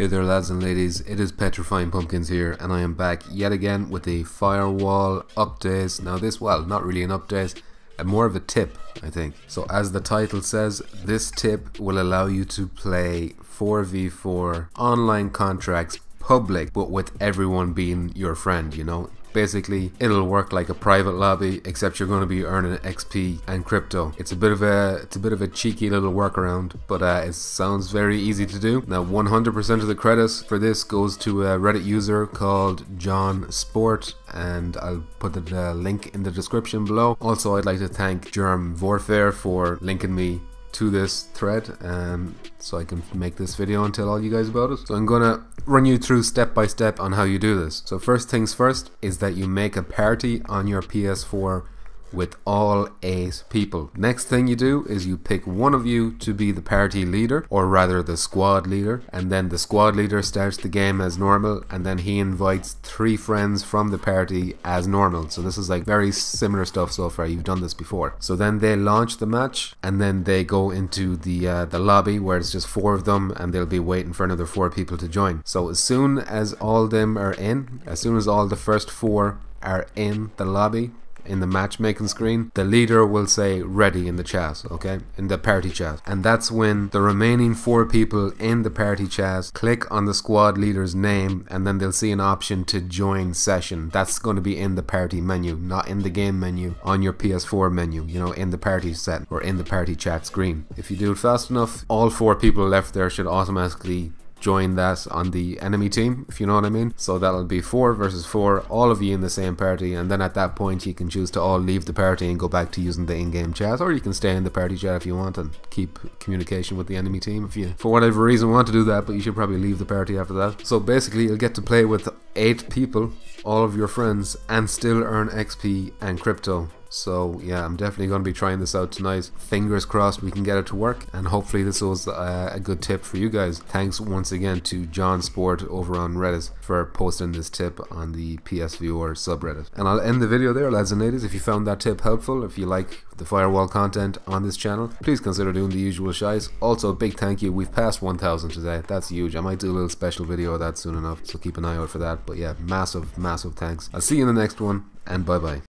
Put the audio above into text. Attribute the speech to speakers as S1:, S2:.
S1: Hey there lads and ladies, it is Petrifying Pumpkins here and I am back yet again with a firewall update. Now this, well, not really an update, more of a tip I think. So as the title says, this tip will allow you to play 4v4 online contracts public but with everyone being your friend, you know basically it'll work like a private lobby except you're going to be earning XP and crypto. It's a bit of a it's a bit of a cheeky little workaround but uh, it sounds very easy to do. Now 100% of the credits for this goes to a Reddit user called John Sport and I'll put the uh, link in the description below. Also I'd like to thank Germ Warfare for linking me to this thread um, so I can make this video and tell all you guys about it. So I'm gonna run you through step by step on how you do this. So first things first is that you make a party on your PS4 with all eight people. Next thing you do is you pick one of you to be the party leader, or rather the squad leader, and then the squad leader starts the game as normal, and then he invites three friends from the party as normal. So this is like very similar stuff so far. You've done this before. So then they launch the match, and then they go into the uh, the lobby where it's just four of them, and they'll be waiting for another four people to join. So as soon as all them are in, as soon as all the first four are in the lobby, in the matchmaking screen, the leader will say ready in the chat, okay? In the party chat. And that's when the remaining four people in the party chat click on the squad leader's name and then they'll see an option to join session. That's going to be in the party menu, not in the game menu on your PS4 menu, you know, in the party set or in the party chat screen. If you do it fast enough, all four people left there should automatically join that on the enemy team, if you know what I mean. So that'll be four versus four, all of you in the same party, and then at that point you can choose to all leave the party and go back to using the in-game chat, or you can stay in the party chat if you want and keep communication with the enemy team if you, for whatever reason, want to do that, but you should probably leave the party after that. So basically you'll get to play with eight people, all of your friends, and still earn XP and crypto so yeah, I'm definitely going to be trying this out tonight. Fingers crossed we can get it to work, and hopefully this was uh, a good tip for you guys. Thanks once again to John Sport over on Reddit for posting this tip on the PSVR subreddit. And I'll end the video there, lads and ladies. If you found that tip helpful, if you like the firewall content on this channel, please consider doing the usual shies. Also, big thank you. We've passed 1,000 today. That's huge. I might do a little special video of that soon enough, so keep an eye out for that. But yeah, massive, massive thanks. I'll see you in the next one, and bye bye.